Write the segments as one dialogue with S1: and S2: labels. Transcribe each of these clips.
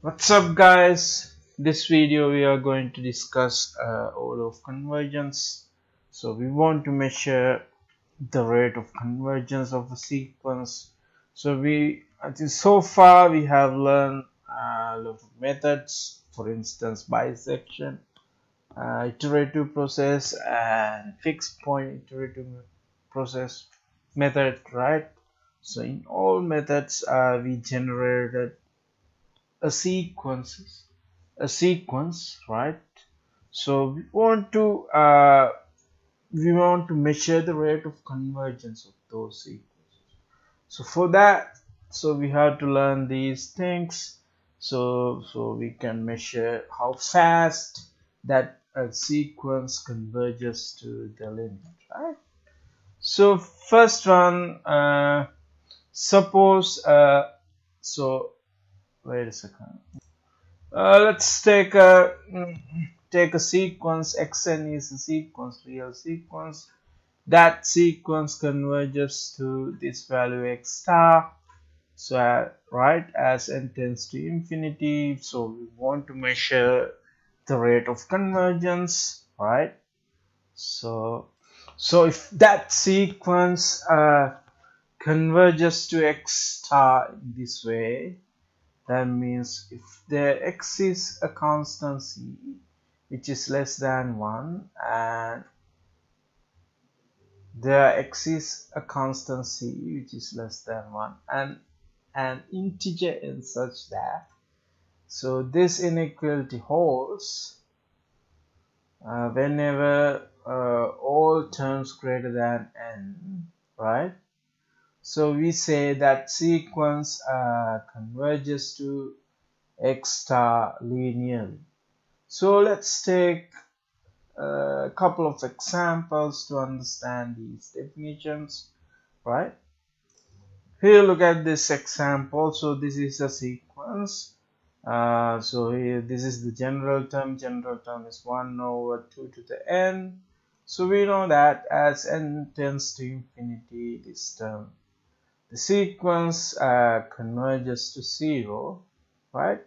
S1: what's up guys? This video we are going to discuss uh, all of convergence. So we want to measure the rate of convergence of a sequence. So we so far we have learned uh, a lot of methods. For instance bisection uh, iterative process and fixed point iterative process method right? So in all methods uh, we generated a sequence a sequence right? So we want to uh, we want to measure the rate of convergence of those sequences. So for that so we have to learn these things. So so we can measure how fast that a sequence converges to the limit right? So first one uh, suppose uh, so wait a second. Uh, let's take a take a sequence xn is a sequence real sequence. That sequence converges to this value x star. So uh, right as n tends to infinity so we want to measure the rate of convergence right? So so if that sequence uh, converges to x star in this way that means if there exists a constant c which is less than 1 and there exists a constant c which is less than 1 and an integer in such that so this inequality holds uh, whenever uh, all terms greater than n right so we say that sequence uh, converges to x star linearly. So let's take a couple of examples to understand these definitions, right? Here look at this example. So this is a sequence. Uh, so here this is the general term. General term is 1 over 2 to the n. So we know that as n tends to infinity, this term the sequence uh, converges to zero right?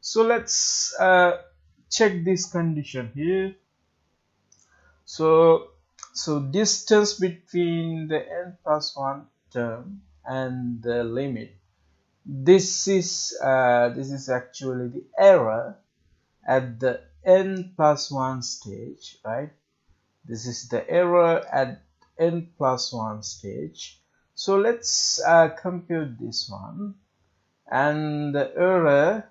S1: So let's uh, check this condition here. So so distance between the n plus 1 term and the limit. This is uh, this is actually the error at the n plus 1 stage right? This is the error at n plus 1 stage so let's uh, compute this one. And the error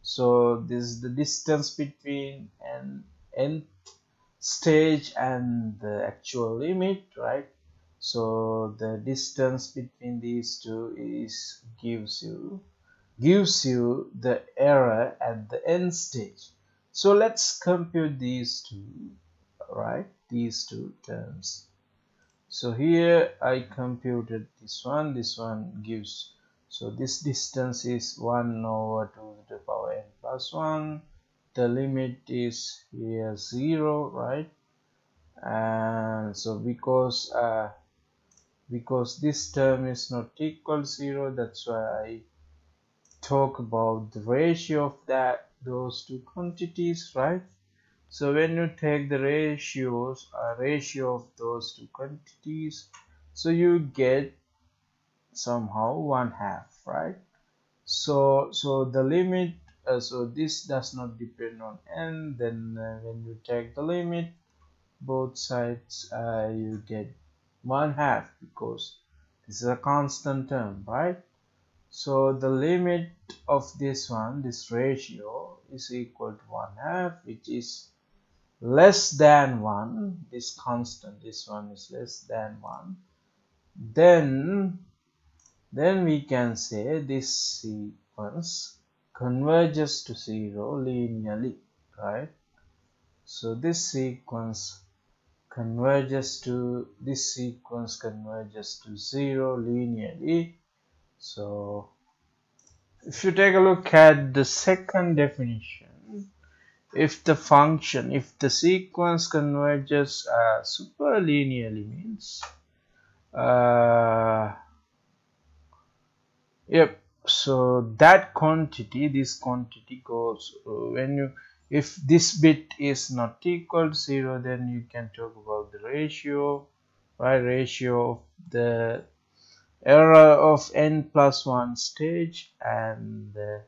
S1: so this is the distance between an nth stage and the actual limit right? So the distance between these two is gives you gives you the error at the end stage. So let's compute these two right? These two terms so here I computed this one. This one gives so this distance is 1 over 2 to the power n plus 1 the limit is here 0 right? And so because uh, because this term is not equal 0 that's why I talk about the ratio of that those two quantities right so when you take the ratios a ratio of those two quantities so you get somehow one half right? So so the limit uh, so this does not depend on n then uh, when you take the limit both sides uh, you get one half because this is a constant term right? So the limit of this one this ratio is equal to one half which is less than 1 this constant this one is less than 1 then then we can say this sequence converges to 0 linearly right? So this sequence converges to this sequence converges to 0 linearly. So if you take a look at the second definition if the function if the sequence converges uh, super linearly means uh, yep so that quantity this quantity goes uh, when you if this bit is not equal to 0 then you can talk about the ratio right ratio of the error of n plus 1 stage and the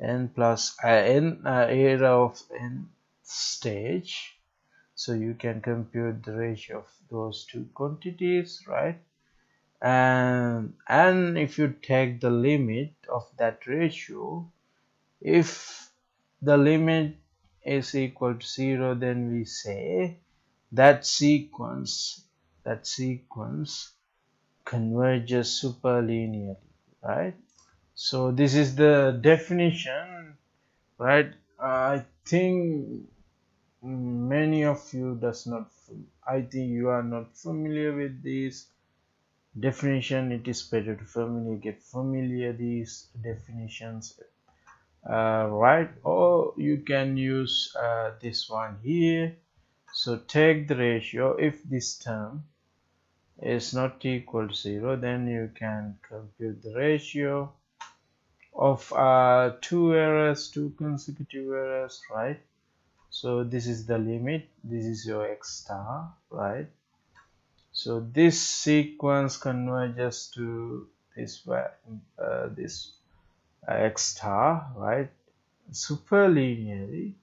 S1: n plus uh, n uh, error of n stage. So you can compute the ratio of those two quantities right? And and if you take the limit of that ratio if the limit is equal to 0 then we say that sequence that sequence converges superlinearly right so this is the definition right? I think many of you does not i think you are not familiar with this definition. It is better to familiar get familiar these definitions uh, right? Or you can use uh, this one here. So take the ratio. If this term is not equal to 0 then you can compute the ratio of uh, two errors two consecutive errors right? So this is the limit. This is your x star right? So this sequence converges to this uh, this uh, x star right? Super linearly.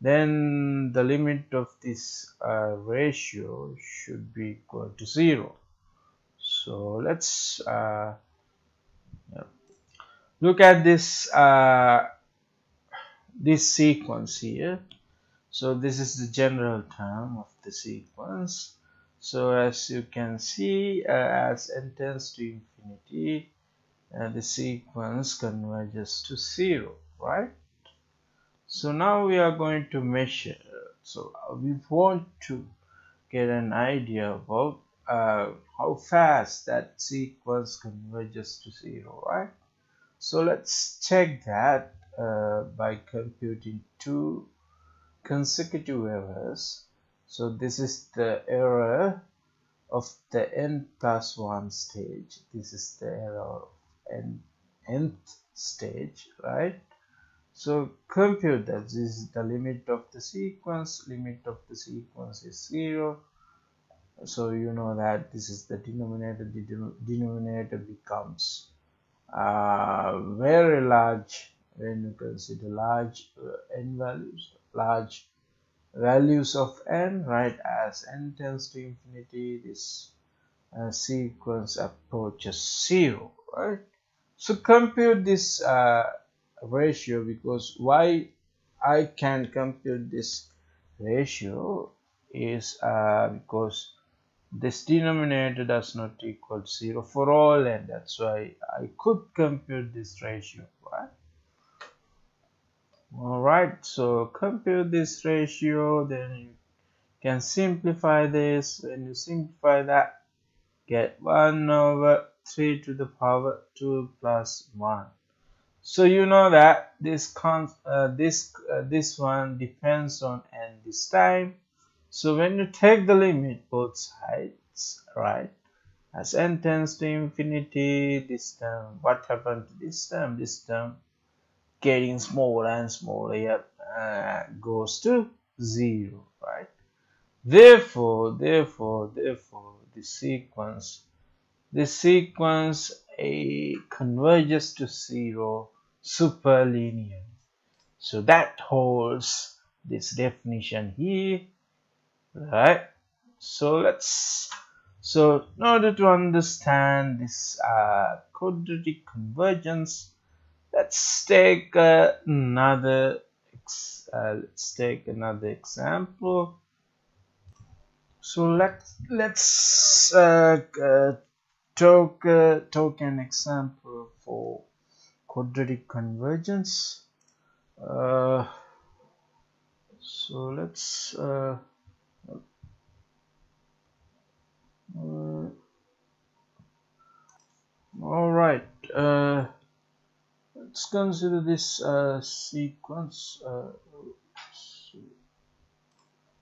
S1: Then the limit of this uh, ratio should be equal to zero. So let's uh, look at this uh, this sequence here. So this is the general term of the sequence. So as you can see uh, as n tends to infinity uh, the sequence converges to zero right? So now we are going to measure. So we want to get an idea about uh, how fast that sequence converges to zero right so let's check that uh, by computing two consecutive errors. So this is the error of the n plus 1 stage. This is the error of n nth stage right? So compute that this is the limit of the sequence. Limit of the sequence is 0 so you know that this is the denominator the denominator becomes uh, very large when you consider large uh, n values large values of n right as n tends to infinity this uh, sequence approaches zero right? So compute this uh, ratio because why I can compute this ratio is uh, because this denominator does not equal 0 for all and that's why I could compute this ratio right? Alright so compute this ratio then you can simplify this when you simplify that get 1 over 3 to the power 2 plus 1 so you know that this con uh, this uh, this one depends on n this time so when you take the limit both sides right? As n tends to infinity this term what happened to this term? This term getting smaller and smaller yet uh, goes to zero right? Therefore therefore therefore the sequence the sequence a converges to zero superlinear. So that holds this definition here, right? So let's, so in order to understand this uh, quadratic convergence, let's take uh, another, uh, let's take another example. So let's let's uh, uh, talk uh, talk an example for quadratic convergence uh, so let's uh, uh, all right uh, let's consider this uh, sequence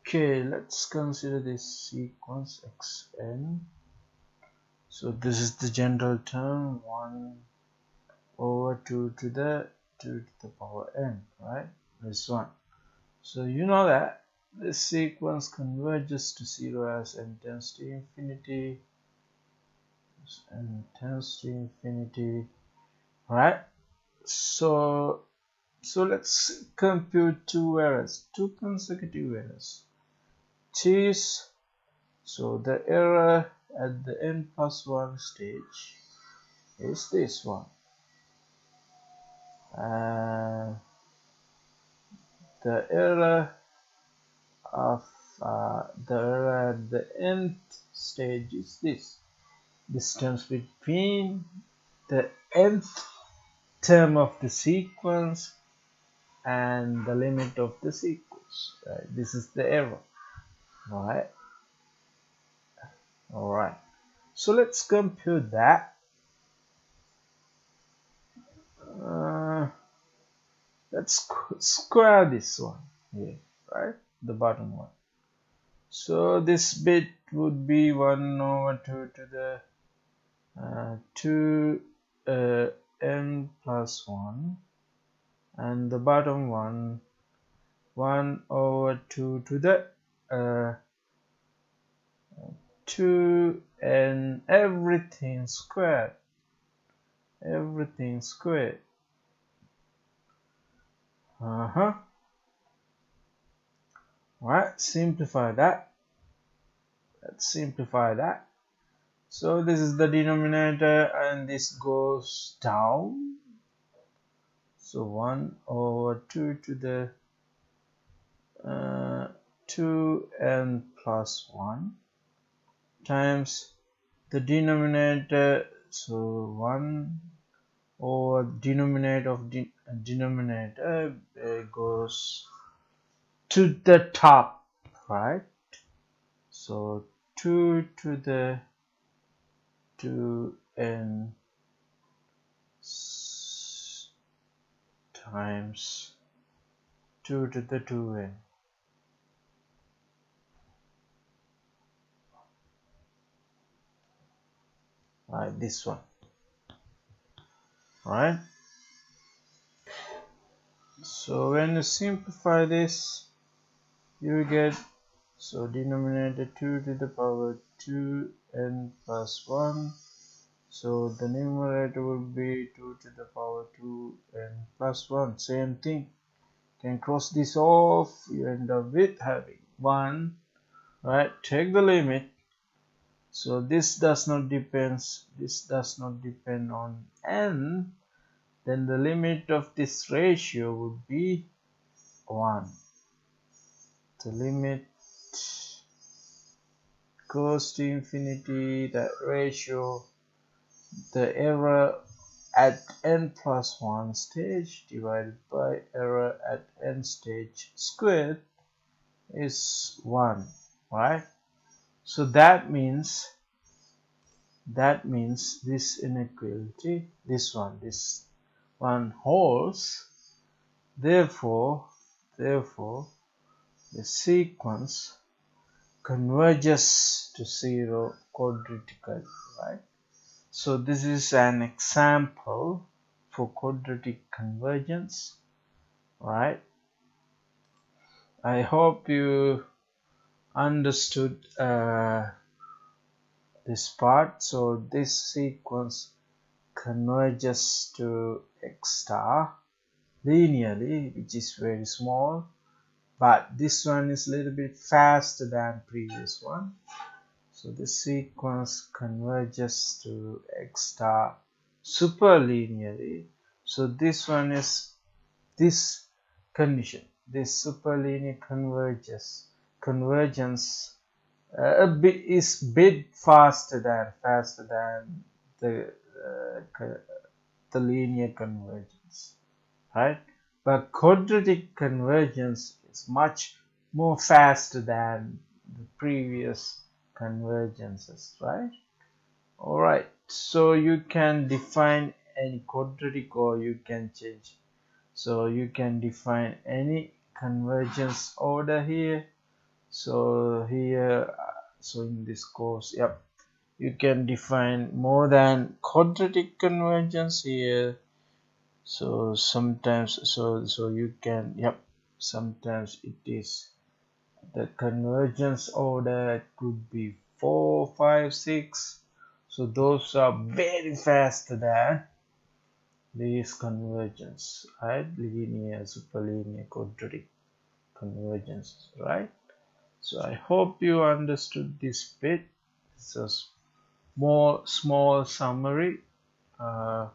S1: okay let's consider this sequence xn. So this is the general term 1 over 2 to the 2 to the power n right? This one. So you know that this sequence converges to 0 as n tends to infinity n tends to infinity right? So so let's compute two errors two consecutive errors. Cheese so the error at the n plus 1 stage is this one. Uh, the error of uh, the error the nth stage is this. Distance between the nth term of the sequence and the limit of the sequence. Right? this is the error. All right? All right so let's compute that. Uh, let's square this one here. Right the bottom one. So this bit would be 1 over 2 to the uh, 2 uh, n plus 1 and the bottom one 1 over 2 to the uh, 2 and everything squared. Everything squared. Uh-huh right simplify that. Let's simplify that. So this is the denominator and this goes down. So 1 over 2 to the uh, 2n plus 1 times the denominator. So 1 over denominator of de denominator uh, goes to the top right? So 2 to the 2n times 2 to the 2n like this one right? So when you simplify this you get so denominator 2 to the power 2 n plus 1 so the numerator will be 2 to the power 2 n plus 1 same thing. Can cross this off. You end up with having 1 right? Take the limit. So this does not depends this does not depend on n. Then the limit of this ratio would be 1 the limit goes to infinity that ratio the error at n plus 1 stage divided by error at n stage squared is 1 right? So that means that means this inequality this one this one holds. Therefore therefore the sequence converges to zero quadratically right? So this is an example for quadratic convergence right? I hope you understood uh, this part. So this sequence converges to x star linearly which is very small but this one is a little bit faster than previous one. So the sequence converges to x star super linearly. So this one is this condition this superlinear converges convergence uh, a bit is bit faster than faster than the uh, the linear convergence right? But quadratic convergence is much more faster than the previous convergences right? All right so you can define any quadratic or you can change. So you can define any convergence order here. So here uh, so in this course yep you can define more than quadratic convergence here. So sometimes so so you can yep sometimes it is the convergence order could be four five six. So those are very fast than this convergence right? Linear superlinear quadratic convergence right? So i hope you understood this bit. It's a more small summary. Uh,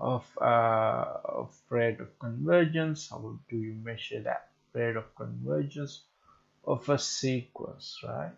S1: of uh, of rate of convergence. How do you measure that rate of convergence of a sequence right